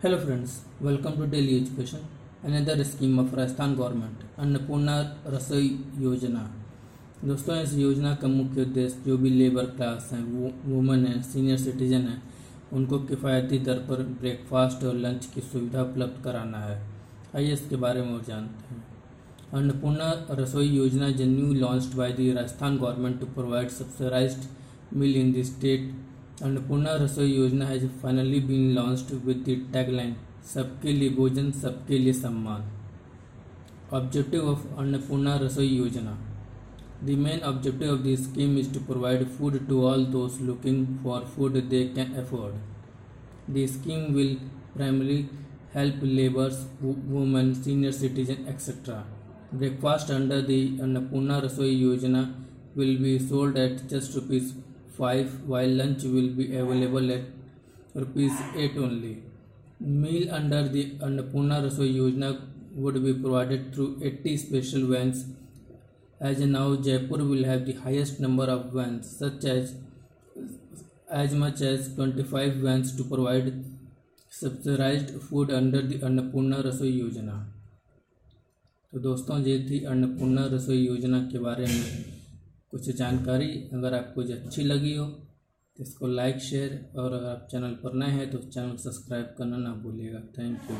Hello friends, welcome to Daily Education. Another scheme of Rajasthan government Annapurna Rasoi Yojana दोस्तों इस योजना का मुख्य उद्देश्य जो भी लेबर क्लास हैं वो वुमेन हैं सीनियर सिटीजन हैं उनको किफ़ायती दर पर ब्रेकफास्ट और लंच की सुविधा उपलब्ध कराना है आइए इसके बारे में और जानते हैं Annapurna Rasoi Yojana is new launched by the Rajasthan government to provide subsidised meal in the state Annapurna Rasoi Yojana has finally been launched with the tagline सबके लिए भोजन सबके लिए सम्मान ऑब्जेक्टिव ऑफ़ अन्नपूर्णा रसोई योजना The main objective of this scheme is to provide food to all those looking for food they can afford. The scheme will primarily help laborers, women, senior citizens, etc. Breakfast under the Annapurna Rasoi Yojana will be sold at just rupees five while lunch will be available at rupees eight only meal under the Annapurna Rasoi Yojana would be provided through eighty special vans as now Jaipur will have the highest number of vans such as as much as twenty five vans to provide subsidise food under the Annapurna Rasoi Yojana तो दोस्तों, ये थी अन्नपूर्णा रसोई योजना के बारे में। कुछ जानकारी अगर आपको जो अच्छी लगी हो तो इसको लाइक शेयर और अगर आप चैनल पर नए हैं तो चैनल सब्सक्राइब करना ना भूलिएगा। Thank you